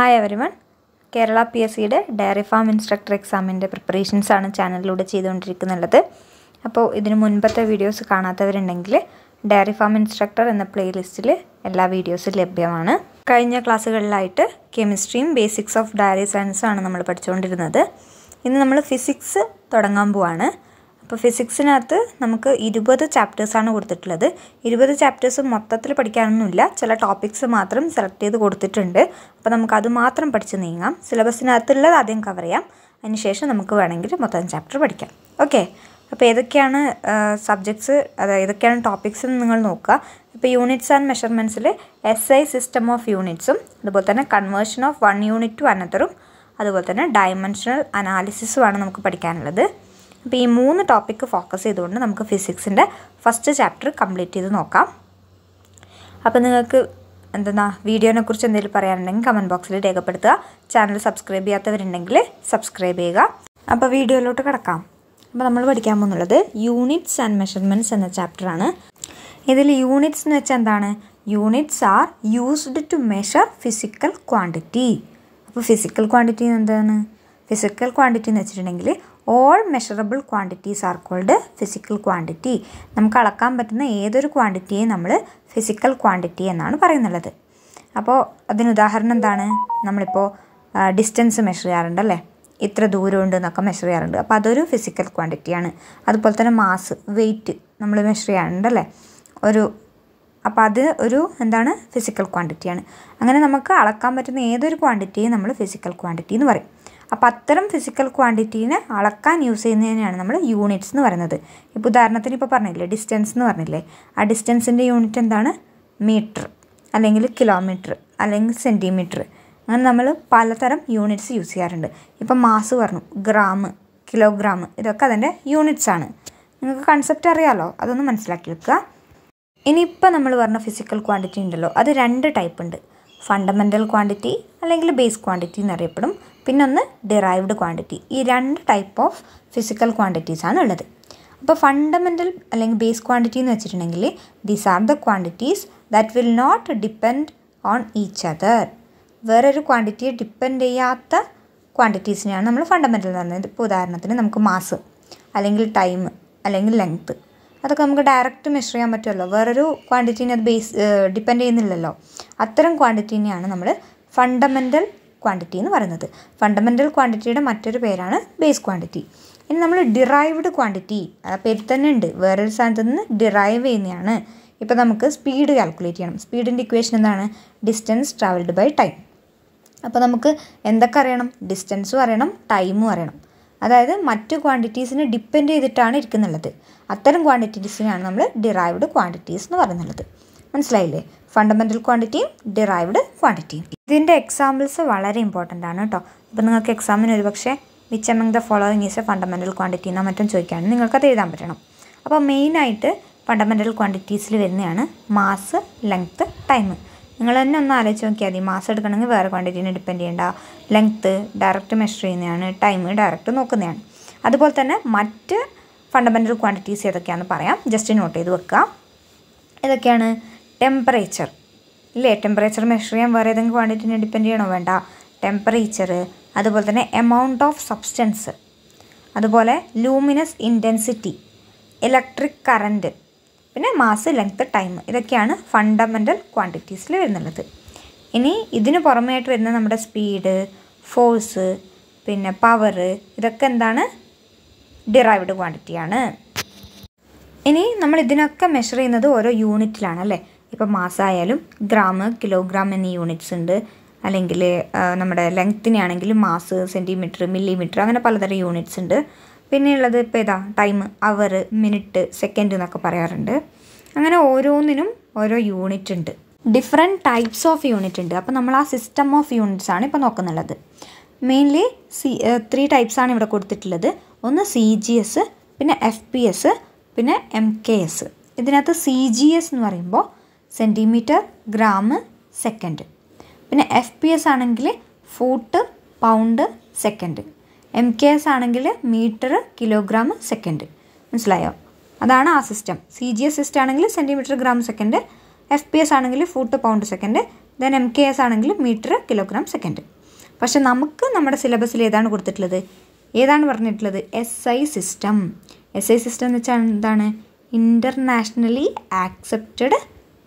Hi everyone Kerala P S സിയുടെ dairy farm instructor എക്സാമിന്റെ പ്രിപ്പറേഷൻസാണ് ചാനലിലൂടെ ചെയ്തുകൊണ്ടിരിക്കുന്നുള്ളത്. അപ്പോൾ ഇതിന് മുൻപത്തെ വീഡിയോസ് കാണാത്തവരുണ്ടെങ്കിൽ ഡയറി ഫാം ഇൻസ്ട്രക്ടർ എന്ന പ്ലേലിസ്റ്റിൽ എല്ലാ വീഡിയോസും ലഭ്യമാണ്. കഴിഞ്ഞ ക്ലാസ്സുകളിലായിട്ട് കെമിസ്ട്രിയും ബേസിക്സ് ഓഫ് ഡയറി സയൻസും ആണ് നമ്മൾ പഠിച്ചുകൊണ്ടിരുന്നത്. ഇന്ന് നമ്മൾ ഫിസിക്സ് തുടങ്ങാൻ പോവാണ്. അപ്പോൾ ഫിസിക്സിനകത്ത് നമുക്ക് ഇരുപത് ചാപ്റ്റേഴ്സാണ് കൊടുത്തിട്ടുള്ളത്. ഇരുപത് ചാപ്റ്റേഴ്സ് മൊത്തത്തിൽ പഠിക്കാനൊന്നുമില്ല. ചില ടോപ്പിക്സ് മാത്രം സെലക്ട് ചെയ്ത് കൊടുത്തിട്ടുണ്ട്. അപ്പോൾ നമുക്ക് അത് മാത്രം പഠിച്ച് നീങ്ങാം. സിലബസിനകത്തുള്ളത് ആദ്യം കവർ ചെയ്യാം. അതിനുശേഷം നമുക്ക് വേണമെങ്കിൽ മൊത്തം ചാപ്റ്റർ പഠിക്കാം. ഓക്കെ അപ്പോൾ ഏതൊക്കെയാണ് സബ്ജക്ട്സ് അതായത് ഏതൊക്കെയാണ് ടോപ്പിക്സ് എന്ന് നിങ്ങൾ നോക്കുക. ഇപ്പോൾ യൂണിറ്റ്സ് ആൻഡ് മെഷർമെന്റ്സിൽ എസ് ഐ സിസ്റ്റം ഓഫ് യൂണിറ്റ്സും അതുപോലെ തന്നെ conversion of one unit to അനദറും അതുപോലെ തന്നെ ഡയമെൻഷണൽ അനാലിസിസുമാണ് നമുക്ക് പഠിക്കാനുള്ളത്. അപ്പോൾ ഈ മൂന്ന് ടോപ്പിക്ക് ഫോക്കസ് ചെയ്തുകൊണ്ട് നമുക്ക് ഫിസിക്സിന്റെ ഫസ്റ്റ് ചാപ്റ്റർ കംപ്ലീറ്റ് ചെയ്ത് നോക്കാം. അപ്പോൾ നിങ്ങൾക്ക് എന്തെന്നാ വീഡിയോനെ കുറിച്ച് എന്തെങ്കിലും പറയാനുണ്ടെങ്കിൽ കമന്റ് ബോക്സിൽ രേഖപ്പെടുത്തുക. ചാനൽ സബ്സ്ക്രൈബ് ചെയ്യാത്തവരുണ്ടെങ്കിൽ സബ്സ്ക്രൈബ് ചെയ്യുക. അപ്പോൾ വീഡിയോയിലോട്ട് കിടക്കാം. അപ്പോൾ നമ്മൾ പഠിക്കാൻ പോകുന്നുള്ളത് യൂണിറ്റ്സ് ആൻഡ് മെഷർമെന്റ്സ് എന്ന ചാപ്റ്ററാണ് ഇതിൽ യൂണിറ്റ്സ് എന്ന് വെച്ചാൽ എന്താണ്? Units are used to measure physical quantity അപ്പോൾ ഫിസിക്കൽ ക്വാണ്ടിറ്റി എന്താണ്? ഫിസിക്കൽ ക്വാണ്ടിറ്റി എന്ന് വെച്ചിട്ടുണ്ടെങ്കിൽ all measurable quantities are called physical quantity നമുക്ക് അളക്കാൻ പറ്റുന്ന ഏതൊരു ക്വാണ്ടിറ്റിയെ നമ്മൾ ഫിസിക്കൽ ക്വാണ്ടിറ്റി എന്നാണ് പറയുന്നുള്ളത് അപ്പോൾ അതിന് ഉദാഹരണം എന്താണ്? നമ്മളിപ്പോൾ ഡിസ്റ്റൻസ് മെഷർ ചെയ്യാറുണ്ട് അല്ലേ? ഇത്ര ദൂരമുണ്ട് എന്നൊക്കെ മെഷർ ചെയ്യാറുണ്ട്. അപ്പോൾ അതൊരു ഫിസിക്കൽ ക്വാണ്ടിറ്റിയാണ് അതുപോലെ തന്നെ മാസ് വെയിറ്റ് നമ്മൾ മെഷർ ചെയ്യാറുണ്ട് അല്ലേ? ഒരു അപ്പോൾ അത് ഒരു എന്താണ്? ഫിസിക്കൽ ക്വാണ്ടിറ്റിയാണ് അങ്ങനെ നമുക്ക് അളക്കാൻ പറ്റുന്ന ഏതൊരു ക്വാണ്ടിറ്റിയും നമ്മൾ ഫിസിക്കൽ ക്വാണ്ടിറ്റി എന്ന് പറയും. അപ്പോൾ അത്തരം ഫിസിക്കൽ ക്വാണ്ടിറ്റീനെ അളക്കാൻ യൂസ് ചെയ്യുന്നതിനെയാണ് നമ്മൾ യൂണിറ്റ്സ് എന്ന് പറയുന്നത്. ഇപ്പോൾ ഉദാഹരണത്തിന് ഇപ്പോൾ പറഞ്ഞില്ലേ ഡിസ്റ്റൻസ് എന്ന് പറഞ്ഞില്ലേ? ആ ഡിസ്റ്റൻസിന്റെ യൂണിറ്റ് എന്താണ്? മീറ്റർ അല്ലെങ്കിൽ കിലോമീറ്റർ അല്ലെങ്കിൽ സെന്റിമീറ്റർ അങ്ങനെ നമ്മൾ പലതരം യൂണിറ്റ്സ് യൂസ് ചെയ്യാറുണ്ട്. ഇപ്പം മാസ് പറഞ്ഞു ഗ്രാം കിലോഗ്രാം ഇതൊക്കെ അതിന്റെ യൂണിറ്റ്സ് ആണ്. നിങ്ങൾക്ക് കൺസെപ്റ്റ് അറിയാമല്ലോ അതൊന്ന് മനസ്സിലാക്കി വെക്കുക ഇനിയിപ്പോൾ നമ്മൾ പറഞ്ഞ ഫിസിക്കൽ ക്വാണ്ടിറ്റി ഉണ്ടല്ലോ അത് രണ്ട് ടൈപ്പ് ഉണ്ട്. ഫണ്ടമെന്റൽ ക്വാണ്ടിറ്റി അല്ലെങ്കിൽ ബേസ് ക്വാണ്ടിറ്റി എന്നറിയപ്പെടും. പിന്നെ ഒന്ന് ഡിറൈവ്ഡ് ക്വാണ്ടിറ്റി ഈ രണ്ട് ടൈപ്പ് ഓഫ് ഫിസിക്കൽ ക്വാണ്ടിറ്റീസ് ആണ് ഉള്ളത്. അപ്പോൾ ഫണ്ടമെന്റൽ അല്ലെങ്കിൽ ബേസ് ക്വാണ്ടിറ്റി എന്ന് വെച്ചിട്ടുണ്ടെങ്കിൽ these are the quantities that will not depend on each other വേറൊരു ക്വാണ്ടിറ്റിയെ ഡിപ്പെൻഡ് ചെയ്യാത്ത ക്വാണ്ടിറ്റീസിനെയാണ് നമ്മൾ ഫണ്ടമെന്റൽ എന്ന് പറയുന്നത്. ഇപ്പോൾ ഉദാഹരണത്തിന് നമുക്ക് മാസ് അല്ലെങ്കിൽ ടൈം അല്ലെങ്കിൽ ലെങ്ത്ത് അതൊക്കെ നമുക്ക് ഡയറക്റ്റ് മെഷർ ചെയ്യാൻ പറ്റുമല്ലോ. വേറൊരു ക്വാണ്ടിറ്റീനെ അത് ബേസ് ഡിപ്പെൻഡ് ചെയ്യുന്നില്ലല്ലോ. അത്തരം ക്വാണ്ടിറ്റീനെയാണ് നമ്മൾ ഫണ്ടമെന്റൽ ക്വാണ്ടിറ്റി എന്ന് പറയുന്നത്. ഫണ്ടമെന്റൽ ക്വാണ്ടിറ്റിയുടെ മറ്റൊരു പേരാണ് ബേസ് ക്വാണ്ടിറ്റി ഇനി നമ്മൾ ഡിറൈവ്ഡ് ക്വാണ്ടിറ്റി ആ പേര് തന്നെ ഉണ്ട്. വേറൊരു സ്ഥാനത്ത് നിന്ന് ഡിറൈവ് ചെയ്യുന്നതാണ്. ഇപ്പോൾ നമുക്ക് സ്പീഡ് കാൽക്കുലേറ്റ് ചെയ്യണം. സ്പീഡിന്റെ ഇക്വേഷൻ എന്താണ്? ഡിസ്റ്റൻസ് ട്രാവൽഡ് ബൈ ടൈം അപ്പോൾ നമുക്ക് എന്തൊക്കെ അറിയണം? ഡിസ്റ്റൻസും അറിയണം ടൈമും അറിയണം. അതായത് മറ്റു ക്വാണ്ടിറ്റീസിനെ ഡിപ്പെൻഡ് ചെയ്തിട്ടാണ് ഇരിക്കുന്നുള്ളത്. അത്തരം ക്വാണ്ടിറ്റീസിനാണ് നമ്മൾ ഡിറൈവ്ഡ് ക്വാണ്ടിറ്റീസ് എന്ന് പറയുന്നത് മനസ്സിലായില്ലേ? ഫണ്ടമെന്റൽ ക്വാണ്ടിറ്റിയും ഡിറൈവ്ഡ് ക്വാണ്ടിറ്റിയും ഇതിന്റെ എക്സാമ്പിൾസ് വളരെ ഇമ്പോർട്ടന്റ് ആണ് കേട്ടോ. അപ്പോൾ നിങ്ങൾക്ക് എക്സാമിന് ഒരുപക്ഷെ which among the following is a fundamental quantity എന്നോ മറ്റും ചോദിക്കുകയാണ് നിങ്ങൾക്കത് എഴുതാൻ പറ്റണം. അപ്പോൾ മെയിനായിട്ട് ഫണ്ടമെന്റൽ ക്വാണ്ടിറ്റീസിൽ വരുന്നതാണ് മാസ് ലെങ്ത്ത് ടൈം നിങ്ങൾ തന്നെ ഒന്ന് ആലോചിച്ച് നോക്കിയാൽ മതി. മാസം എടുക്കണമെങ്കിൽ വേറെ ക്വാണ്ടിറ്റീനെ ഡിപ്പെൻഡ് ചെയ്യേണ്ട. ലെങ്ത്ത് ഡയറക്റ്റ് മെഷർ ചെയ്യുന്നതാണ്. ടൈം ഡയറക്റ്റ് നോക്കുന്നതാണ്. അതുപോലെ തന്നെ മറ്റ് ഫണ്ടമെന്റൽ ക്വാണ്ടിറ്റീസ് ഏതൊക്കെയാണെന്ന് പറയാം. ജസ്റ്റ് നോട്ട് ചെയ്ത് വെക്കുക ഇതൊക്കെയാണ് ടെമ്പറേച്ചർ ഇല്ലേ? ടെമ്പറേച്ചർ മെഷർ ചെയ്യാൻ വേറെ ഏതെങ്കിലും ക്വാണ്ടിറ്റിനെ ഡിപ്പെൻഡ് ചെയ്യണോ? വേണ്ട. ടെമ്പറേച്ചർ അതുപോലെ തന്നെ എമൗണ്ട് ഓഫ് സബ്സ്റ്റൻസ് അതുപോലെ ലൂമിനസ് ഇന്റൻസിറ്റി ഇലക്ട്രിക് കറന്റ് പിന്നെ മാസ് ലെങ്ത് ടൈം ഇതൊക്കെയാണ് ഫണ്ടമെന്റൽ ക്വാണ്ടിറ്റീസിൽ വരുന്നുള്ളത്. ഇനി ഇതിന് പുറമെയായിട്ട് വരുന്ന നമ്മുടെ സ്പീഡ് ഫോഴ്സ് പിന്നെ പവർ ഇതൊക്കെ എന്താണ്? ഡിറൈവ്ഡ് ക്വാണ്ടിറ്റിയാണ് ഇനി നമ്മൾ ഇതിനൊക്കെ മെഷർ ചെയ്യുന്നത് ഓരോ യൂണിറ്റിലാണ് അല്ലേ? ഇപ്പോൾ മാസമായാലും ഗ്രാം കിലോഗ്രാം എന്നീ യൂണിറ്റ്സ് ഉണ്ട്. അല്ലെങ്കിൽ നമ്മുടെ ലെങ്ത്തിനാണെങ്കിൽ മാസ് സെന്റിമീറ്റർ മില്ലിമീറ്റർ അങ്ങനെ പലതരം യൂണിറ്റ്സ് ഉണ്ട്. പിന്നെയുള്ളത് ഇപ്പോൾ ഇതാ ടൈം അവർ മിനിറ്റ് സെക്കൻഡ് എന്നൊക്കെ പറയാറുണ്ട്. അങ്ങനെ ഓരോന്നിനും ഓരോ യൂണിറ്റ് ഉണ്ട്. ഡിഫറെന്റ് ടൈപ്സ് ഓഫ് യൂണിറ്റ് ഉണ്ട്. അപ്പോൾ നമ്മൾ ആ സിസ്റ്റം ഓഫ് യൂണിറ്റ്സ് ആണ് ഇപ്പോൾ നോക്കുന്നുള്ളത്. മെയിൻലി സി ത്രീ ടൈപ്സ് ആണ് ഇവിടെ കൊടുത്തിട്ടുള്ളത്. ഒന്ന് സി ജി എസ് പിന്നെ എഫ് പി എസ് പിന്നെ എം കെ എസ് ഇതിനകത്ത് സി ജി എസ് എന്ന് പറയുമ്പോൾ സെന്റിമീറ്റർ ഗ്രാം സെക്കൻഡ് പിന്നെ എഫ് പി എസ് ആണെങ്കിൽ foot pound second M K S ആണെങ്കിൽ മീറ്റർ കിലോഗ്രാം സെക്കൻഡ് മനസ്സിലായോ? അതാണ് ആ system C G S system ആണെങ്കിൽ centimetre gram second F P S ആണെങ്കിൽ foot pound second then M K S ആണെങ്കിൽ metre kilogram second പക്ഷേ നമുക്ക് നമ്മുടെ സിലബസിൽ ഏതാണ് കൊടുത്തിട്ടുള്ളത്? ഏതാണ് പറഞ്ഞിട്ടുള്ളത്? S I system S I system എന്ന് വെച്ചാൽ എന്താണ്? ഇന്റർനാഷണലി ആക്സെപ്റ്റഡ്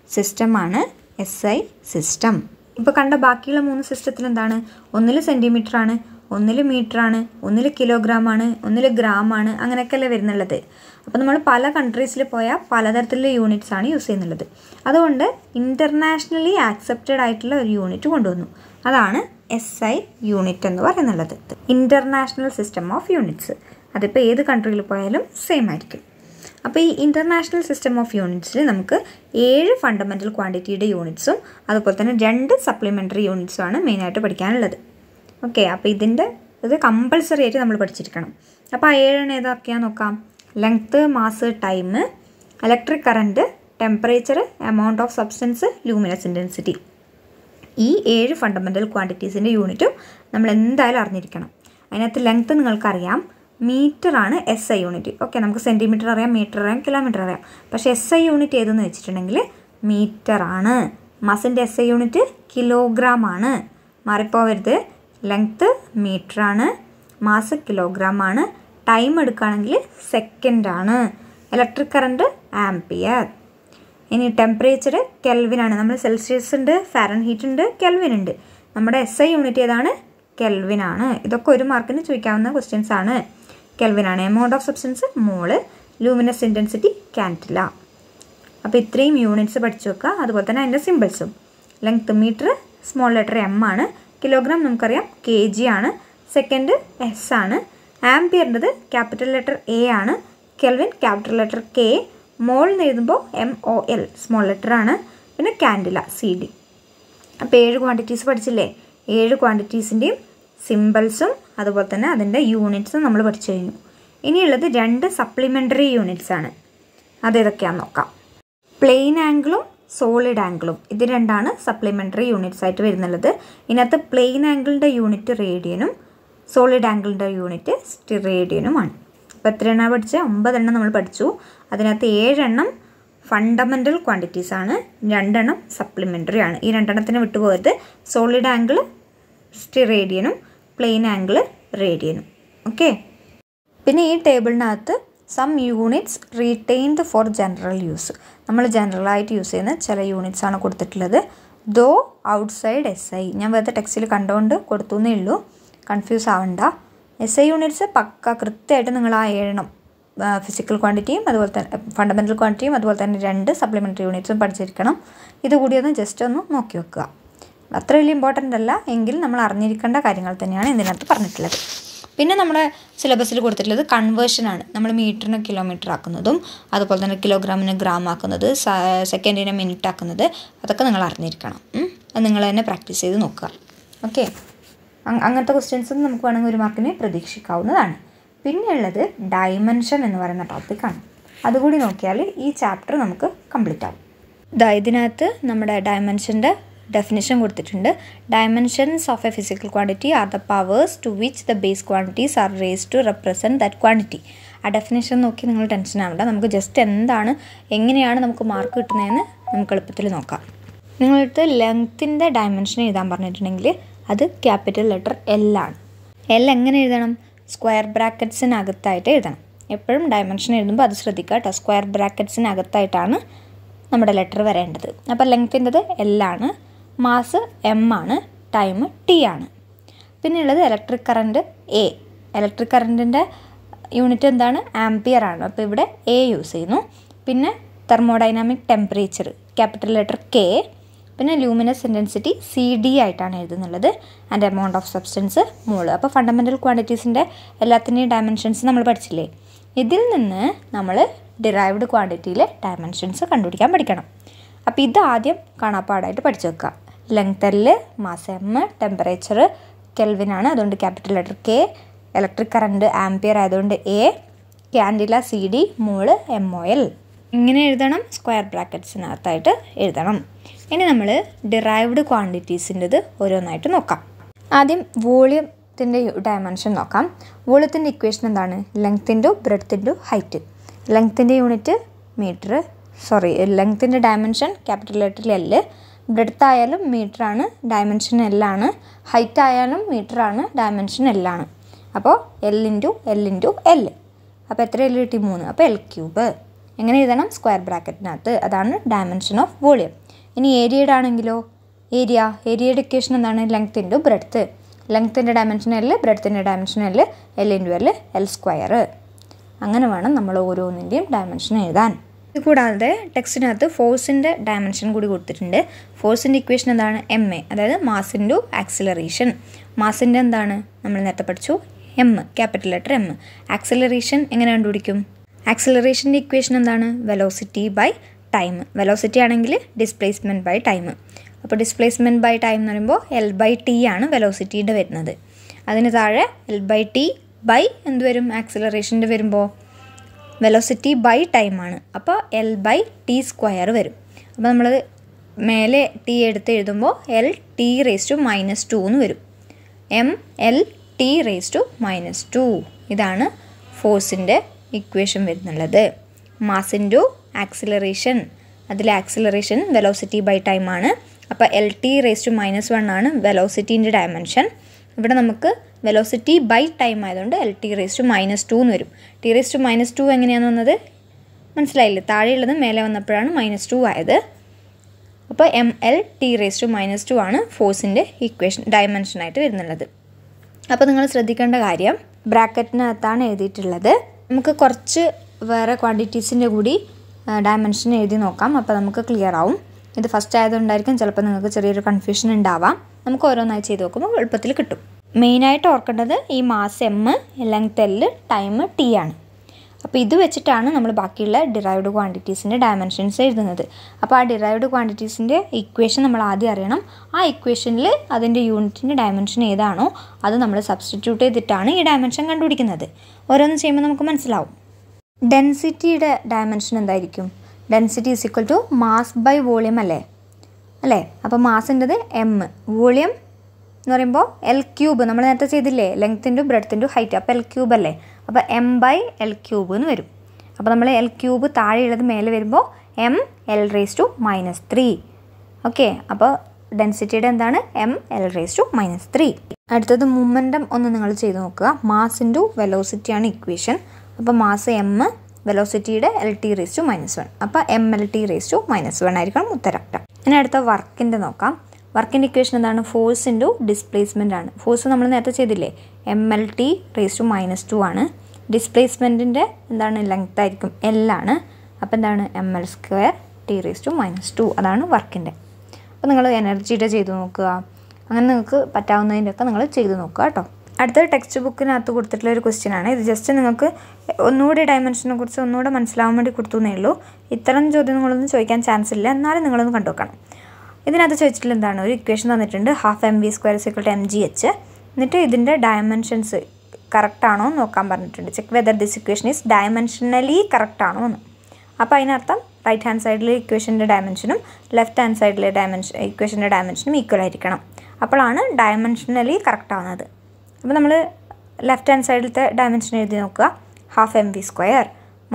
സിസ്റ്റമാണ് എസ് ഐ സിസ്റ്റം ഇപ്പോൾ കണ്ട ബാക്കിയുള്ള മൂന്ന് സിസ്റ്റത്തിൽ എന്താണ് ഒന്നിൽ സെന്റിമീറ്റർ ആണ് ഒന്നിൽ മീറ്റർ ആണ് ഒന്നിൽ കിലോഗ്രാം ആണ് ഒന്നിൽ ഗ്രാം ആണ് അങ്ങനെയൊക്കെയല്ലേ വരുന്നുള്ളത്. അപ്പോൾ നമ്മൾ പല കൺട്രീസിൽ പോയാൽ പലതരത്തിലുള്ള യൂണിറ്റ്സ് ആണ് യൂസ് ചെയ്യുന്നുള്ളത്. അതുകൊണ്ട് ഇന്റർനാഷണലി ആക്സെപ്റ്റഡ് ആയിട്ടുള്ള ഒരു യൂണിറ്റ് കൊണ്ടുവന്നു. അതാണ് എസ് ഐ യൂണിറ്റ് എന്ന് പറയുന്നുള്ളത്. International system of units. അതിപ്പോൾ ഏത് കൺട്രിയിൽ പോയാലും സെയിം ആയിരിക്കും. അപ്പോൾ ഈ ഇന്റർനാഷണൽ സിസ്റ്റം ഓഫ് യൂണിറ്റ്സിൽ നമുക്ക് ഏഴ് ഫണ്ടമെന്റൽ ക്വാണ്ടിറ്റിയുടെ യൂണിറ്റ്സും അതുപോലെ തന്നെ രണ്ട് സപ്ലിമെന്ററി യൂണിറ്റ്സും ആണ് മെയിനായിട്ട് പഠിക്കാനുള്ളത്. ഓക്കെ അപ്പോൾ ഇതിന്റെ ഇത് കമ്പൾസറി ആയിട്ട് നമ്മൾ പഠിച്ചിരിക്കണം. അപ്പോൾ ആ ഏഴെണ്ണം ഏതൊക്കെയാണെന്ന് നോക്കാം. Length mass time electric current temperature amount of substance luminous intensity ഈ ഏഴ് ഫണ്ടമെന്റൽ ക്വാണ്ടിറ്റീസിന്റെ യൂണിറ്റും നമ്മൾ എന്തായാലും അറിഞ്ഞിരിക്കണം. അതിനകത്ത് ലെങ്ത്ത് നിങ്ങൾക്കറിയാം. മീറ്റർ ആണ് എസ് ഐ യൂണിറ്റ് ഓക്കെ നമുക്ക് സെന്റിമീറ്റർ അറിയാം മീറ്റർ അറിയാം കിലോമീറ്റർ അറിയാം. പക്ഷേ എസ് ഐ യൂണിറ്റ് ഏതെന്ന് വെച്ചിട്ടുണ്ടെങ്കിൽ മീറ്റർ ആണ്. മാസിന്റെ എസ് ഐ യൂണിറ്റ് കിലോഗ്രാം ആണ്. മാറിപ്പോവരുത്. ലെങ്ത്ത് മീറ്റർ ആണ് മാസ് കിലോഗ്രാം ആണ് ടൈം എടുക്കുകയാണെങ്കിൽ സെക്കൻഡ് ആണ് ഇലക്ട്രിക് കറണ്ട് ആംപിയർ. ഇനി ടെമ്പറേച്ചർ കെൽവിനാണ്. നമ്മൾ സെൽഷ്യസ് ഉണ്ട് ഫാരൻ ഹീറ്റ് ഉണ്ട് കെൽവിൻ ഉണ്ട്. നമ്മുടെ എസ് ഐ യൂണിറ്റ് ഏതാണ്? കെൽവിനാണ്. ഇതൊക്കെ ഒരു മാർക്കിന് ചോദിക്കാവുന്ന ക്വസ്റ്റ്യൻസ് ആണ്. കെൽവിനാണ്. Amount of substance mole luminous intensity candela അപ്പോൾ ഇത്രയും യൂണിറ്റ്സ് പഠിച്ചു വെക്കുക. അതുപോലെ തന്നെ അതിന്റെ സിമ്പിൾസും length metre small letter M ആണ്. കിലോഗ്രാം നമുക്കറിയാം. കെ ജി ആണ്. സെക്കൻഡ് എസ് ആണ്. ആംപിയറിന്റെത് ക്യാപിറ്റൽ ലെറ്റർ എ ആണ്. Kelvin capital letter K mole എന്ന് എഴുതുമ്പോൾ M O L small letter ആണ്. പിന്നെ കാൻഡില സി ഡി അപ്പോൾ ഏഴ് ക്വാണ്ടിറ്റീസ് പഠിച്ചില്ലേ? ഏഴ് ക്വാണ്ടിറ്റീസിന്റെയും സിമ്പിൾസും അതുപോലെ തന്നെ അതിന്റെ യൂണിറ്റ്സും നമ്മൾ പഠിച്ചു കഴിഞ്ഞു. ഇനിയുള്ളത് രണ്ട് സപ്ലിമെന്ററി യൂണിറ്റ്സ് ആണ്. അതേതൊക്കെയാണെന്ന് നോക്കാം. പ്ലെയിൻ ആംഗിളും സോളിഡ് ആംഗിളും ഇത് രണ്ടാണ് സപ്ലിമെന്ററി യൂണിറ്റ്സ് ആയിട്ട് വരുന്നുള്ളത്. ഇതിനകത്ത് പ്ലെയിൻ ആംഗിളിന്റെ യൂണിറ്റ് റേഡിയനും സോളിഡ് ആംഗിളിന്റെ യൂണിറ്റ് സ്റ്റിറേഡിയനുമാണ് അപ്പോൾ എത്ര എണ്ണം പഠിച്ചത് ഒമ്പതെണ്ണം നമ്മൾ പഠിച്ചു. അതിനകത്ത് ഏഴെണ്ണം ഫണ്ടമെന്റൽ ക്വാണ്ടിറ്റീസ് ആണ്. രണ്ടെണ്ണം സപ്ലിമെന്ററി ആണ്. ഈ രണ്ടെണ്ണത്തിന് വിട്ടുപോയത് സോളിഡ് ആംഗിൾ സ്റ്റിറേഡിയനും പ്ലെയിൻ ആംഗിൾ റേഡിയനും ഓക്കെ പിന്നെ ഈ ടേബിളിനകത്ത് some units retained for general use നമ്മൾ ജനറലായിട്ട് യൂസ് ചെയ്യുന്ന ചില യൂണിറ്റ്സ് ആണ് കൊടുത്തിട്ടുള്ളത്. ദോ ഔട്ട്സൈഡ് എസ് ഐ ഞാൻ വെറുതെ ടെക്സ്റ്റിൽ കണ്ടുകൊണ്ട് കൊടുത്തു എന്നേ ഉള്ളൂ. കൺഫ്യൂസ് ആവണ്ട. എസ് ഐ യൂണിറ്റ്സ് പക്ക കൃത്യമായിട്ട് നിങ്ങൾ ആ എഴുതണം ഫിസിക്കൽ ക്വാണ്ടിറ്റിയും അതുപോലെ തന്നെ ഫണ്ടമെന്റൽ ക്വാണ്ടിറ്റിയും അതുപോലെ തന്നെ രണ്ട് സപ്ലിമെന്ററി യൂണിറ്റ്സും പഠിച്ചിരിക്കണം. ഇതുകൂടി ഒന്ന് ജസ്റ്റ് ഒന്ന് നോക്കി വെക്കുക. അത്ര വലിയ ഇമ്പോർട്ടന്റ് അല്ല. എങ്കിൽ നമ്മൾ അറിഞ്ഞിരിക്കേണ്ട കാര്യങ്ങൾ തന്നെയാണ് ഇതിനകത്ത് പറഞ്ഞിട്ടുള്ളത്. പിന്നെ നമ്മുടെ സിലബസിൽ കൊടുത്തിട്ടുള്ളത് കൺവേർഷനാണ് നമ്മൾ മീറ്ററിന് കിലോമീറ്റർ ആക്കുന്നതും അതുപോലെ തന്നെ കിലോഗ്രാമിന് ഗ്രാം ആക്കുന്നത് സെക്കൻഡിനെ മിനിറ്റ് ആക്കുന്നത് അതൊക്കെ നിങ്ങൾ അറിഞ്ഞിരിക്കണം. നിങ്ങൾ തന്നെ പ്രാക്ടീസ് ചെയ്ത് നോക്കുക. ഓക്കെ അങ്ങനത്തെ ക്വസ്റ്റ്യൻസും നമുക്ക് വേണമെങ്കിൽ ഒരു മാർക്കിന് പ്രതീക്ഷിക്കാവുന്നതാണ്. പിന്നെയുള്ളത് ഡയമെൻഷൻ എന്ന് പറയുന്ന ടോപ്പിക്കാണ് അതുകൂടി നോക്കിയാൽ ഈ ചാപ്റ്റർ നമുക്ക് കംപ്ലീറ്റ് ആവും. ഇതാ ഇതിനകത്ത് നമ്മുടെ ഡയമെൻഷന്റെ ഡെഫിനിഷൻ കൊടുത്തിട്ടുണ്ട്. Dimensions of a physical quantity are the powers to which the base quantities are raised to represent that quantity ആ ഡെഫിനേഷൻ നോക്കി നിങ്ങൾ ടെൻഷൻ ആവണ്ട. നമുക്ക് ജസ്റ്റ് എന്താണ് എങ്ങനെയാണ് നമുക്ക് മാർക്ക് കിട്ടുന്നതെന്ന് നമുക്ക് എളുപ്പത്തിൽ നോക്കാം. നിങ്ങളടുത്ത് ലെങ്ത്തിന്റെ ഡയമെൻഷൻ എഴുതാൻ പറഞ്ഞിട്ടുണ്ടെങ്കിൽ അത് ക്യാപിറ്റൽ ലെറ്റർ എൽ ആണ്. എൽ എങ്ങനെ എഴുതണം? സ്ക്വയർ ബ്രാക്കറ്റ്സിനകത്തായിട്ട് എഴുതണം. എപ്പോഴും ഡയമെൻഷൻ എഴുതുമ്പോൾ അത് ശ്രദ്ധിക്കുക കേട്ടോ സ്ക്വയർ ബ്രാക്കറ്റ്സിനകത്തായിട്ടാണ് നമ്മുടെ ലെറ്റർ വരേണ്ടത്. അപ്പോൾ ലെങ്ത്തിന്റെത് എല്ലാണ് മാസ് എം ആണ് ടൈം ടി ആണ്. പിന്നെയുള്ളത് ഇലക്ട്രിക് കറണ്ട് എ ഇലക്ട്രിക് കറണ്ടിന്റെ യൂണിറ്റ് എന്താണ്? ആംപിയർ ആണ്. അപ്പോൾ ഇവിടെ എ യൂസ് ചെയ്യുന്നു. പിന്നെ thermodynamic temperature capital letter K പിന്നെ ലൂമിനസ് ഇന്റൻസിറ്റി സി ഡി ആയിട്ടാണ് എഴുതുന്നുള്ളത്. And amount of substance mole അപ്പോൾ ഫണ്ടമെന്റൽ ക്വാണ്ടിറ്റീസിന്റെ എല്ലാത്തിന്റെയും ഡയമെൻഷൻസ് നമ്മൾ പഠിച്ചില്ലേ? ഇതിൽ നിന്ന് നമ്മൾ ഡിറൈവ്ഡ് ക്വാണ്ടിറ്റിയിലെ ഡയമെൻഷൻസ് കണ്ടുപിടിക്കാൻ പഠിക്കണം. അപ്പോൾ ഇത് ആദ്യം കാണാപ്പാടായിട്ട് പഠിച്ചു വെക്കുക. ലെങ്ത് മാസ എം ടെമ്പറേച്ചർ കെൽവിനാണ് അതുകൊണ്ട് capital letter K electric current ampere ആയതുകൊണ്ട് A candela C D mole M O L ഇങ്ങനെ എഴുതണം. സ്ക്വയർ ബ്രാക്കറ്റ്സിനകത്തായിട്ട് എഴുതണം. ഇനി നമ്മൾ ഡിറൈവ്ഡ് ക്വാണ്ടിറ്റീസിന്റെത് ഓരോന്നായിട്ട് നോക്കാം. ആദ്യം വോളിയത്തിന്റെ ഡയമെൻഷൻ നോക്കാം. വോളിയത്തിന്റെ ഇക്വേഷൻ എന്താണ്? ലെങ്ത് ഇന്റു ഹൈറ്റ് ലെങ്ത്തിന്റെ യൂണിറ്റ് മീറ്റർ സോറി ലെങ്ത്തിന്റെ ഡയമെൻഷൻ ക്യാപിറ്റൽ ലെറ്ററിൽ എൽ ബ്രെഡ്ത്ത് ആയാലും മീറ്ററാണ് ഡയമെൻഷൻ എല്ലാണ്. ഹൈറ്റ് ആയാലും മീറ്ററാണ് ഡയമെൻഷൻ എല്ലാണ്. അപ്പോൾ L into L into L അപ്പോൾ എത്ര എൽ കിട്ടി? മൂന്ന്. അപ്പോൾ എൽ ക്യൂബ് എങ്ങനെ എഴുതണം? സ്ക്വയർ ബ്രാക്കറ്റിനകത്ത് അതാണ് ഡയമെൻഷൻ ഓഫ് വോളിയം ഇനി ഏരിയയുടെ ആണെങ്കിലോ ഏരിയ ഏരിയയുടെ ഇക്വേഷൻ എന്താണ്? ലെങ്ത് ഇന്റു ബ്രെഡ്ത്ത് ലെങ്ത്തിന്റെ dimension L ബ്രെഡ്ത്തിന്റെ dimension L L into L L square അങ്ങനെ വേണം നമ്മൾ ഓരോന്നിന്റെയും ഡയമെൻഷൻ എഴുതാൻ. ഇത് കൂടാതെ ടെക്സ്റ്റിനകത്ത് ഫോഴ്സിന്റെ ഡയമെൻഷൻ കൂടി കൊടുത്തിട്ടുണ്ട്. ഫോഴ്സിന്റെ ഇക്വേഷൻ എന്താണ്? എം എ അതായത് മാസ് ഇന്റു ആക്സിലറേഷൻ മാസിന്റെ എന്താണ്? നമ്മൾ നേരത്തെ പഠിച്ചു. M capital letter M acceleration എങ്ങനെ കണ്ടുപിടിക്കും? ആക്സിലറേഷന്റെ ഇക്വേഷൻ എന്താണ്? വെലോസിറ്റി ബൈ ടൈം വെലോസിറ്റി ആണെങ്കിൽ ഡിസ്പ്ലേസ്മെന്റ് ബൈ ടൈം അപ്പോൾ ഡിസ്പ്ലേസ്മെന്റ് ബൈ ടൈം എന്ന് പറയുമ്പോൾ എൽ ബൈ ടി ആണ് വെലോസിറ്റിയുടെ വരുന്നത്. അതിന് താഴെ എൽ ബൈ ടി ബൈ എന്ത് വരും? ആക്സിലറേഷന്റെ വരുമ്പോൾ വെലോസിറ്റി ബൈ ടൈമാണ് അപ്പോൾ എൽ ബൈ ടി സ്ക്വയർ വരും. അപ്പോൾ നമ്മൾ മേലെ ടി എടുത്ത് എഴുതുമ്പോൾ L T raise to minus two എന്ന് വരും. M L T raise to minus two ഇതാണ് ഫോഴ്സിന്റെ ഇക്വേഷൻ വരുന്നുള്ളത്. മാസ് ഇന്റു ആക്സിലറേഷൻ അതിൽ ആക്സിലറേഷൻ വെലോസിറ്റി ബൈ ടൈം ആണ്. അപ്പോൾ L T raise to minus one ആണ് വെലോസിറ്റീന്റെ ഡയമെൻഷൻ ഇവിടെ നമുക്ക് വെലോസിറ്റി ബൈ ടൈം ആയതുകൊണ്ട് L T raise to minus two എന്ന് വരും. T raise to minus two എങ്ങനെയാണെന്ന് വന്നത്? മനസ്സിലായില്ലേ? താഴെയുള്ളത് മേലെ വന്നപ്പോഴാണ് മൈനസ് ടു ആയത്. അപ്പോൾ M L T raise to minus two ആണ് ഫോഴ്സിന്റെ ഇക്വേഷൻ ഡയമെൻഷനായിട്ട് വരുന്നുള്ളത്. അപ്പോൾ നിങ്ങൾ ശ്രദ്ധിക്കേണ്ട കാര്യം ബ്രാക്കറ്റിനകത്താണ് എഴുതിയിട്ടുള്ളത്. നമുക്ക് കുറച്ച് വേറെ ക്വാണ്ടിറ്റീസിന്റെ കൂടി ഡയമെൻഷൻ എഴുതി നോക്കാം. അപ്പോൾ നമുക്ക് ക്ലിയർ ആവും. ഇത് ഫസ്റ്റ് ആയതുകൊണ്ടായിരിക്കും ചിലപ്പോൾ നിങ്ങൾക്ക് ചെറിയൊരു കൺഫ്യൂഷൻ ഉണ്ടാവാം. നമുക്ക് ഓരോന്നായി ചെയ്ത് നോക്കുമ്പോൾ എളുപ്പത്തിൽ കിട്ടും. മെയിനായിട്ട് ഓർക്കേണ്ടത് ഈ mass M length L time T ആണ്. അപ്പോൾ ഇത് വെച്ചിട്ടാണ് നമ്മൾ ബാക്കിയുള്ള ഡിറൈവ്ഡ് ക്വാണ്ടിറ്റീസിന്റെ ഡയമെൻഷൻസ് എഴുതുന്നത്. അപ്പോൾ ആ ഡിറൈവ്ഡ് ക്വാണ്ടിറ്റീസിന്റെ ഇക്വേഷൻ നമ്മൾ ആദ്യം അറിയണം. ആ ഇക്വേഷനിൽ അതിന്റെ യൂണിറ്റിന്റെ ഡയമെൻഷൻ ഏതാണോ അത് നമ്മൾ സബ്സ്റ്റിറ്റ്യൂട്ട് ചെയ്തിട്ടാണ് ഈ ഡയമെൻഷൻ കണ്ടുപിടിക്കുന്നത്. ഓരോന്ന് ചെയ്യുമ്പോൾ നമുക്ക് മനസ്സിലാവും. ഡെൻസിറ്റിയുടെ ഡയമെൻഷൻ എന്തായിരിക്കും? Density is equal to mass by volume അല്ലേ? അല്ലേ? അപ്പോൾ മാസിന്റെത് എം വോളിയം എന്ന് പറയുമ്പോൾ എൽ ക്യൂബ് നമ്മൾ നേരത്തെ ചെയ്തില്ലേ? ലെങ്ത് ഇന്റു ബ്രെഡ്ത്ത് ഹൈറ്റ് അപ്പോൾ എൽ ക്യൂബ് അല്ലേ? അപ്പോൾ എം ബൈ എൽ ക്യൂബ് എന്ന് വരും. അപ്പോൾ നമ്മൾ എൽ ക്യൂബ് താഴെയുള്ളത് മേലെ വരുമ്പോൾ M L raise to minus three okay അപ്പോൾ ഡെൻസിറ്റിയുടെ എന്താണ്? M L raise to minus three അടുത്തത് മൂമെന്റം ഒന്ന് നിങ്ങൾ ചെയ്ത് നോക്കുക. മാസ് ഇന്റു വെലോസിറ്റിയാണ് ഇക്വേഷൻ അപ്പോൾ mass M വെലോസിറ്റിയുടെ L T raise to minus one അപ്പോൾ M L T raise to minus one ആയിരിക്കണം ഉത്തരം. ഇനി അടുത്ത വർക്കിന്റെ നോക്കാം. വർക്കിന്റെ ഇക്വേഷൻ എന്താണ്? ഫോഴ്സ് ഇന്റു ഡിസ്പ്ലേസ്മെന്റ് ആണ്. ഫോഴ്സ് നമ്മൾ നേരത്തെ ചെയ്തില്ലേ? M L T raise to minus two ആണ്. ഡിസ്പ്ലേസ്മെന്റിന്റെ എന്താണ്? ലെങ്ത് ആയിരിക്കും എൽ ആണ്. അപ്പോൾ എന്താണ്? M L square T raise to minus two അതാണ് വർക്കിന്റെ അപ്പോൾ നിങ്ങൾ എനർജിയുടെ ചെയ്ത് നോക്കുക. അങ്ങനെ നിങ്ങൾക്ക് പറ്റാവുന്നതിന്റെയൊക്കെ നിങ്ങൾ ചെയ്ത് നോക്കുക കേട്ടോ. അടുത്ത ടെക്സ്റ്റ് ബുക്കിനകത്ത് കൊടുത്തിട്ടുള്ള ഒരു ക്വസ്റ്റ്യൻ ആണ്. ഇത് ജസ്റ്റ് നിങ്ങൾക്ക് ഒന്നുകൂടി ഡയമെൻഷനെ കുറിച്ച് ഒന്നുകൂടെ മനസ്സിലാവാൻ വേണ്ടി കൊടുത്തു എന്നേ ഉള്ളൂ. ഇത്തരം ചോദ്യങ്ങളൊന്നും ചോദിക്കാൻ ചാൻസ് ഇല്ല. എന്നാലും നിങ്ങളൊന്ന് കണ്ടു വെക്കണം ഇതിനകത്ത് ചോദിച്ചിട്ടുള്ള എന്താണ്? ഒരു ഇക്വേഷൻ തന്നിട്ടുണ്ട്. Half M V square equal to M G H എന്നിട്ട് ഇതിന്റെ ഡയമെൻഷൻസ് കറക്റ്റ് ആണോ എന്ന് നോക്കാൻ പറഞ്ഞിട്ടുണ്ട്. Check whether this equation is dimensionally correct ആണോ എന്ന്. അപ്പോൾ അതിനർത്ഥം റൈറ്റ് ഹാൻഡ് സൈഡിലെ ഇക്വേഷന്റെ ഡയമെൻഷനും ലെഫ്റ്റ് ഹാൻഡ് സൈഡിലെ ഡയമെൻഷൻ ഇക്വേഷന്റെ ഡയമെൻഷനും ഈക്വൽ ആയിരിക്കണം. അപ്പോഴാണ് ഡയമെൻഷനലി കറക്റ്റ് ആവുന്നത്. അപ്പോൾ നമ്മൾ ലെഫ്റ്റ് ഹാൻഡ് സൈഡിലത്തെ ഡയമെൻഷൻ എഴുതി നോക്കുക. Half M V square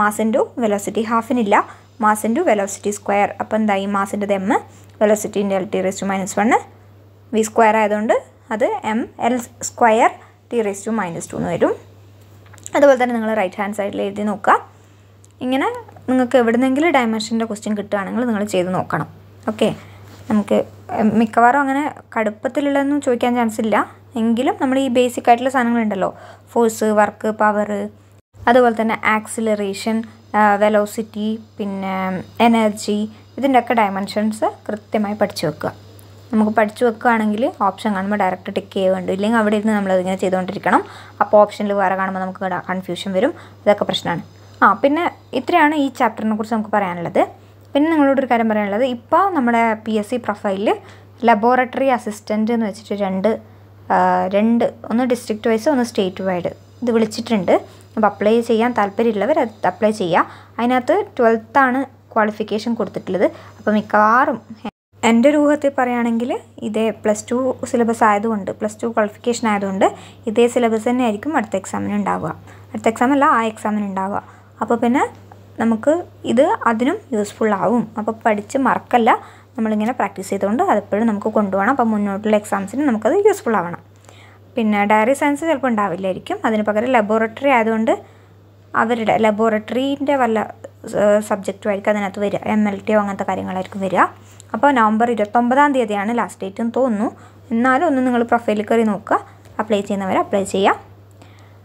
mass velocity ഹാഫിനില്ല mass velocity square അപ്പോൾ എന്തായി? മാസിന്റെ M വെലോസിറ്റീന്റെ L T raise to minus one V square ആയതുകൊണ്ട് അത് M L square T raise to minus two എന്ന് വരും. അതുപോലെ തന്നെ നിങ്ങൾ റൈറ്റ് ഹാൻഡ് സൈഡിൽ എഴുതി നോക്കുക. ഇങ്ങനെ നിങ്ങൾക്ക് എവിടുന്നെങ്കിലും ഡയമെൻഷന്റെ ക്വസ്റ്റ്യൻ കിട്ടുകയാണെങ്കിൽ നിങ്ങൾ ചെയ്ത് നോക്കണം. ഓക്കെ നമുക്ക് മിക്കവാറും അങ്ങനെ കടുപ്പത്തിലുള്ളതൊന്നും ചോദിക്കാൻ ചാൻസ് ഇല്ല. എങ്കിലും നമ്മൾ ഈ ബേസിക് ആയിട്ടുള്ള സാധനങ്ങളുണ്ടല്ലോ ഫോഴ്സ് വർക്ക് പവർ അതുപോലെ തന്നെ ആക്സിലറേഷൻ വെലോസിറ്റി പിന്നെ എനർജി ഇതിന്റെയൊക്കെ ഡയമെൻഷൻസ് കൃത്യമായി പഠിച്ചു വെക്കുക. നമുക്ക് പഠിച്ചു വെക്കുകയാണെങ്കിൽ ഓപ്ഷൻ കാണുമ്പോൾ ഡയറക്റ്റ് ടിക്ക് ചെയ്യുന്നുണ്ട്. ഇല്ലെങ്കിൽ അവിടെ ഇരുന്ന് നമ്മൾ ഇങ്ങനെ ചെയ്തുകൊണ്ടിരിക്കണം. അപ്പോൾ ഓപ്ഷനിൽ വേറെ കാണുമ്പോൾ നമുക്ക് കൺഫ്യൂഷൻ വരും. ഇതൊക്കെ പ്രശ്നമാണ്. ആ പിന്നെ ഇത്രയാണ് ഈ ചാപ്റ്ററിനെ കുറിച്ച് നമുക്ക് പറയാനുള്ളത്. പിന്നെ നിങ്ങളോടൊരു കാര്യം പറയാനുള്ളത്. ഇപ്പോൾ നമ്മുടെ പി എസ് സി പ്രൊഫൈലിൽ ലബോറട്ടറി അസിസ്റ്റന്റ് എന്ന് വെച്ചിട്ട് രണ്ട് രണ്ട് ഒന്ന് ഡിസ്ട്രിക്റ്റ് വൈസ് ഒന്ന് സ്റ്റേറ്റ് വൈഡ് ഇത് വിളിച്ചിട്ടുണ്ട്. അപ്പോൾ അപ്ലൈ ചെയ്യാൻ താല്പര്യമുള്ളവർ അത് അപ്ലൈ ചെയ്യുക. അതിനകത്ത് ട്വൽത്താണ് ക്വാളിഫിക്കേഷൻ കൊടുത്തിട്ടുള്ളത്. അപ്പോൾ മിക്കവാറും എന്റെ ഒരു ഊഹത്തിൽ പറയുകയാണെങ്കിൽ ഇതേ പ്ലസ് ടു സിലബസ് ആയതുകൊണ്ട് പ്ലസ് ടു ക്വാളിഫിക്കേഷൻ ആയതുകൊണ്ട് ഇതേ സിലബസ് തന്നെ ആയിരിക്കും അടുത്ത എക്സാമിന് ഉണ്ടാവുക. അടുത്ത എക്സാം അല്ല ആ എക്സാമിന് ഉണ്ടാവുക. അപ്പോൾ പിന്നെ നമുക്ക് ഇത് അതിനും യൂസ്ഫുൾ ആവും. അപ്പോൾ പഠിച്ച് മറക്കല്ല. നമ്മളിങ്ങനെ പ്രാക്ടീസ് ചെയ്തുകൊണ്ട് അതെപ്പോഴും നമുക്ക് കൊണ്ടുപോകണം. അപ്പോൾ മുന്നോട്ടുള്ള എക്സാംസിന് നമുക്കത് യൂസ്ഫുൾ ആവണം. പിന്നെ ഡയറി സയൻസ് ചിലപ്പോൾ ഉണ്ടാവില്ലായിരിക്കും. അതിന് പകരം ലബോറട്ടറി ആയതുകൊണ്ട് അവരുടെ ലബോറട്ടറീന്റെ വല്ല സബ്ജക്റ്റും ആയിരിക്കും അതിനകത്ത് വരിക. എം എൽ ടിയോ അങ്ങനത്തെ കാര്യങ്ങളായിരിക്കും വരിക. അപ്പോൾ നവംബർ ഇരുപത്തൊമ്പതാം തീയതിയാണ് ലാസ്റ്റ് ഡേറ്റ് എന്ന് തോന്നുന്നു. എന്നാലും ഒന്ന് നിങ്ങൾ പ്രൊഫൈലിൽ കയറി നോക്കുക. അപ്ലൈ ചെയ്യുന്നവർ അപ്ലൈ ചെയ്യാം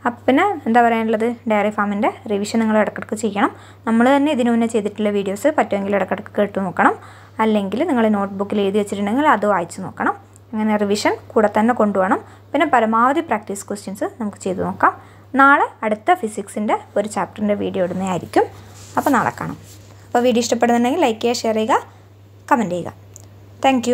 അപ്പം പിന്നെ എന്താ പറയാനുള്ളത്? ഡയറി ഫാമിന്റെ റിവിഷൻ നിങ്ങൾ ഇടയ്ക്കിടയ്ക്ക് ചെയ്യണം. നമ്മൾ തന്നെ ഇതിനു മുന്നേ ചെയ്തിട്ടുള്ള വീഡിയോസ് പറ്റുമെങ്കിൽ ഇടയ്ക്കിടയ്ക്ക് കേട്ട് നോക്കണം. അല്ലെങ്കിൽ നിങ്ങൾ നോട്ട്ബുക്കിൽ എഴുതി വെച്ചിട്ടുണ്ടെങ്കിൽ അത് വായിച്ച് നോക്കണം. അങ്ങനെ റിവിഷൻ കൂടെ തന്നെ കൊണ്ടുപോകണം. പിന്നെ പരമാവധി പ്രാക്ടീസ് ക്വസ്റ്റ്യൻസ് നമുക്ക് ചെയ്ത് നോക്കാം. നാളെ അടുത്ത ഫിസിക്സിന്റെ ഒരു ചാപ്റ്ററിന്റെ വീഡിയോ ഇടുന്നതായിരിക്കും. അപ്പോൾ നാളെ കാണാം. അപ്പോൾ വീഡിയോ ഇഷ്ടപ്പെടുന്നുണ്ടെങ്കിൽ ലൈക്ക് ചെയ്യുക ഷെയർ ചെയ്യുക കമന്റ് ചെയ്യുക. താങ്ക്